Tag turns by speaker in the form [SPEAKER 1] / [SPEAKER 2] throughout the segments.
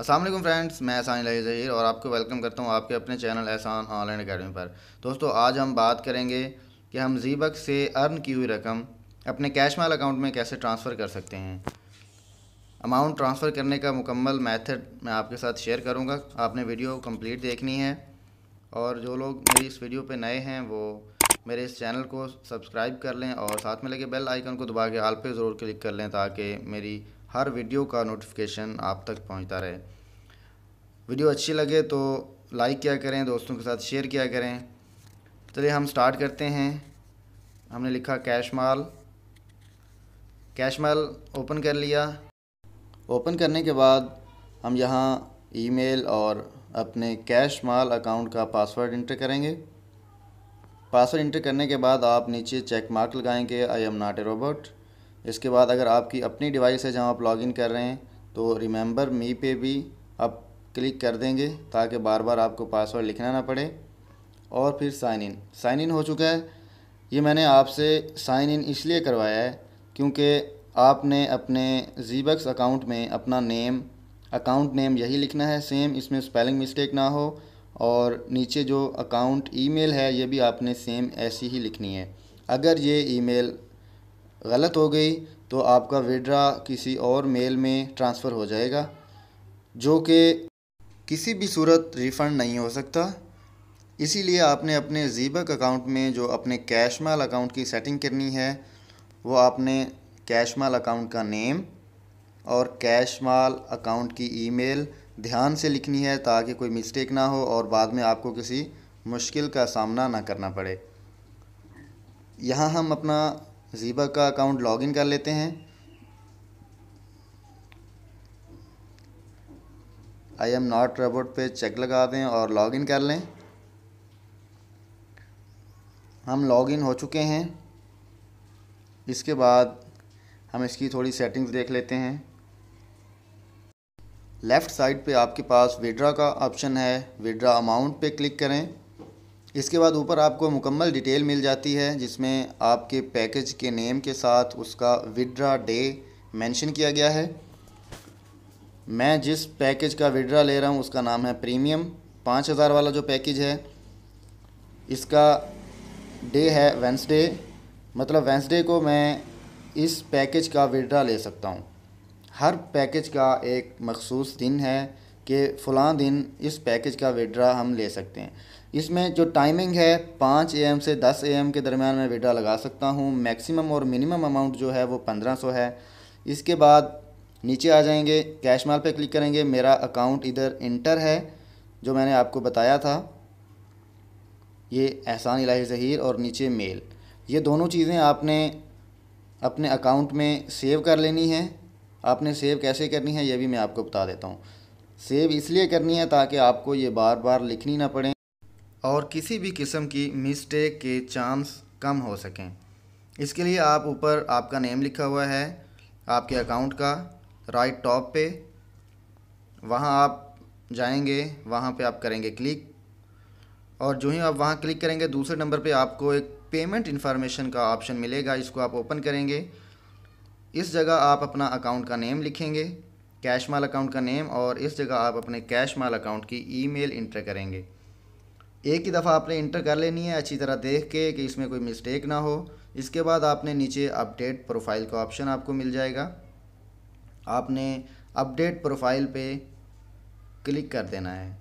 [SPEAKER 1] Aslam friends, मैं एहसान ज़हीर और आपको वेलकम करता हूँ आपके अपने चैनल एहसान ऑनलाइन अकेडमी पर। दोस्तों, आज हम बात करेंगे कि हम जीबक से अर्न की हुई रकम अपने कैश माल अकाउंट में कैसे ट्रांसफ़र कर सकते हैं। अमाउंट ट्रांसफ़र करने का मुकम्मल मेथड मैं आपके साथ शेयर करूँगा। आपने वीडियो कंप्लीट देखनी है और जो लोग मेरी इस वीडियो पर नए हैं, वो मेरे इस चैनल को सब्सक्राइब कर लें और साथ में लगे बेल आइकन को दबा के आल पे ज़रूर क्लिक कर लें ताकि मेरी हर वीडियो का नोटिफिकेशन आप तक पहुँचता रहे। वीडियो अच्छी लगे तो लाइक किया करें, दोस्तों के साथ शेयर किया करें। चलिए हम स्टार्ट करते हैं। हमने लिखा cash mall. Cash mall open कर लिया। ओपन करने के बाद हम यहाँ ईमेल और अपने कैश माल अकाउंट का पासवर्ड इंटर करेंगे। पासवर्ड इंटर करने के बाद आप नीचे चेक मार्क लगाएँगे I am not a robot इसके बाद अगर आपकी अपनी डिवाइस है जहाँ आप लॉगिन कर रहे हैं तो रिमेंबर मी पे भी आप क्लिक कर देंगे ताकि बार बार आपको पासवर्ड लिखना ना पड़े। और फिर साइन इन साइन इन हो चुका है। ये मैंने आपसे साइन इन इसलिए करवाया है क्योंकि आपने अपने जीबक्स अकाउंट में अपना नेम अकाउंट नेम यही लिखना है। सेम इसमें स्पेलिंग मिस्टेक ना हो और नीचे जो अकाउंट ईमेल है, ये भी आपने सेम ऐसी ही लिखनी है। अगर ये ईमेल गलत हो गई तो आपका विड्रा किसी और मेल में ट्रांसफ़र हो जाएगा, जो कि किसी भी सूरत रिफ़ंड नहीं हो सकता। इसीलिए आपने अपने जीबक अकाउंट में जो अपने कैश माल अकाउंट की सेटिंग करनी है, वो आपने कैश माल अकाउंट का नेम और कैश माल अकाउंट की ईमेल ध्यान से लिखनी है, ताकि कोई मिस्टेक ना हो और बाद में आपको किसी मुश्किल का सामना ना करना पड़े। यहाँ हम अपना जीबा का अकाउंट लॉगिन कर लेते हैं। आई एम नॉट रोबोट पे चेक लगा दें और लॉगिन कर लें। हम लॉगिन हो चुके हैं। इसके बाद हम इसकी थोड़ी सेटिंग्स देख लेते हैं। लेफ़्ट साइड पे आपके पास विड्रा का ऑप्शन है। विड्रा अमाउंट पे क्लिक करें। इसके बाद ऊपर आपको मुकम्मल डिटेल मिल जाती है, जिसमें आपके पैकेज के नेम के साथ उसका विड्रा डे मेंशन किया गया है। मैं जिस पैकेज का विड्रा ले रहा हूँ, उसका नाम है प्रीमियम, पाँच हज़ार वाला जो पैकेज है, इसका डे है वेंसडे। मतलब वेंसडे को मैं इस पैकेज का विड्रा ले सकता हूँ। हर पैकेज का एक मखसूस दिन है कि फ़लाँ दिन इस पैकेज का विड्रा हम ले सकते हैं। इसमें जो टाइमिंग है, पाँच एम से दस एम के दरमियान मैं विड्रा लगा सकता हूँ। मैक्सिमम और मिनिमम अमाउंट जो है, वो पंद्रह सौ है। इसके बाद नीचे आ जाएँगे कैश माल पे क्लिक करेंगे। मेरा अकाउंट इधर इंटर है, जो मैंने आपको बताया था। ये एहसान इलाही ज़हीर और नीचे मेल ये दोनों चीज़ें आपने अपने अकाउंट में सेव कर लेनी है। आपने सेव कैसे करनी है, ये भी मैं आपको बता देता हूँ। सेव इसलिए करनी है ताकि आपको ये बार बार लिखनी ना पड़े। और किसी भी किस्म की मिस्टेक के चांस कम हो सकें। इसके लिए आप ऊपर आपका नेम लिखा हुआ है, आपके अकाउंट का राइट टॉप पे। वहाँ आप जाएँगे, वहाँ पे आप करेंगे क्लिक और जो ही आप वहाँ क्लिक करेंगे, दूसरे नंबर पे आपको एक पेमेंट इन्फॉर्मेशन का ऑप्शन मिलेगा, इसको आप ओपन करेंगे। इस जगह आप अपना अकाउंट का नेम लिखेंगे कैश माल अकाउंट का नेम और इस जगह आप अपने कैश माल अकाउंट की ईमेल इंटर करेंगे। एक ही दफ़ा आपने इंटर कर लेनी है, अच्छी तरह देख के कि इसमें कोई मिस्टेक ना हो। इसके बाद आपने नीचे अपडेट प्रोफ़ाइल का ऑप्शन आपको मिल जाएगा। आपने अपडेट प्रोफ़ाइल पे क्लिक कर देना है,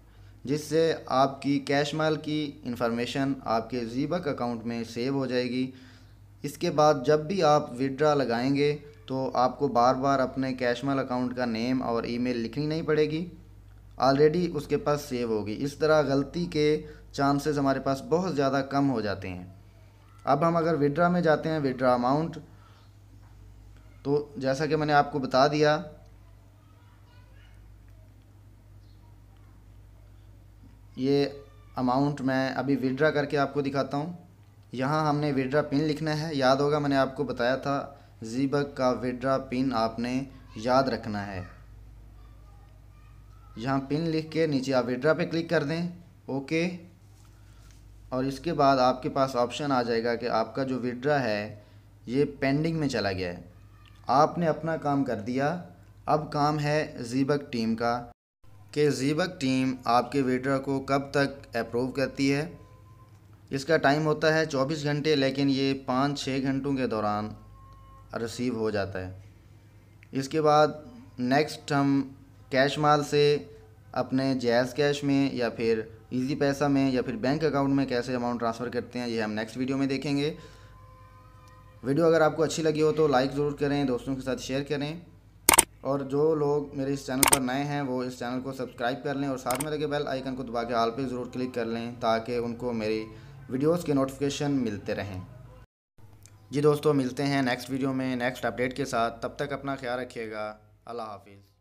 [SPEAKER 1] जिससे आपकी कैश माल की इंफॉर्मेशन आपके जीबक अकाउंट में सेव हो जाएगी। इसके बाद जब भी आप विड्रा लगाएँगे तो आपको बार बार अपने कैश माल अकाउंट का नेम और ईमेल लिखनी नहीं पड़ेगी। ऑलरेडी उसके पास सेव होगी। इस तरह गलती के चांसेस हमारे पास बहुत ज़्यादा कम हो जाते हैं। अब हम अगर विड्रा में जाते हैं, विड्रा अमाउंट तो जैसा कि मैंने आपको बता दिया, ये अमाउंट मैं अभी विड्रा करके आपको दिखाता हूँ। यहाँ हमने विड्रा पिन लिखना है। याद होगा मैंने आपको बताया था जीबक का विड्रा पिन आपने याद रखना है। यहाँ पिन लिख के नीचे आप विड्रा पे क्लिक कर दें। ओके। और इसके बाद आपके पास ऑप्शन आ जाएगा कि आपका जो विड्रा है, ये पेंडिंग में चला गया है। आपने अपना काम कर दिया। अब काम है जीबक टीम का कि जीबक टीम आपके विड्रा को कब तक अप्रूव करती है। इसका टाइम होता है चौबीस घंटे, लेकिन ये पाँच छः घंटों के दौरान रिसीव हो जाता है। इसके बाद नेक्स्ट हम कैश माल से अपने जैज़ कैश में या फिर इजी पैसा में या फिर बैंक अकाउंट में कैसे अमाउंट ट्रांसफ़र करते हैं, ये हम नेक्स्ट वीडियो में देखेंगे। वीडियो अगर आपको अच्छी लगी हो तो लाइक ज़रूर करें, दोस्तों के साथ शेयर करें। और जो लोग मेरे इस चैनल पर नए हैं, वो इस चैनल को सब्सक्राइब कर लें और साथ में लगे बेल आइकन को दबा के आल पे ज़रूर क्लिक कर लें, ताकि उनको मेरी वीडियोस के नोटिफिकेशन मिलते रहें। जी दोस्तों, मिलते हैं नेक्स्ट वीडियो में नेक्स्ट अपडेट के साथ। तब तक अपना ख्याल रखिएगा। अल्लाह हाफिज़।